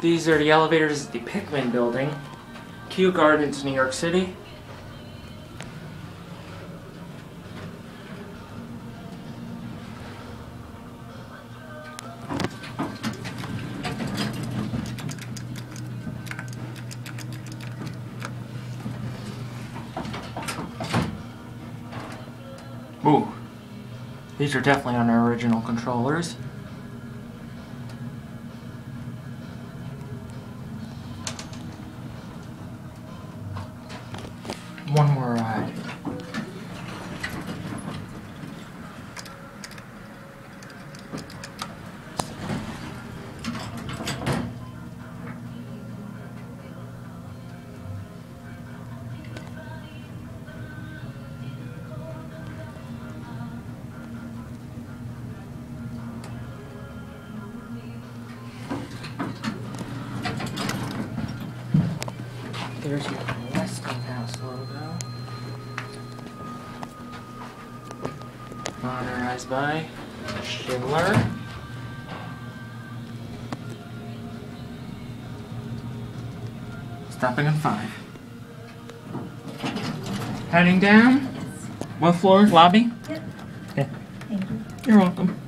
These are the elevators at the Pickman building. Kew Gardens, New York City. Ooh. These are definitely on our original controllers. There's your Westinghouse logo. Modernized by Schindler. Stopping on five. Heading down. What floor? Lobby? Yep. Yeah. Thank you. You're welcome.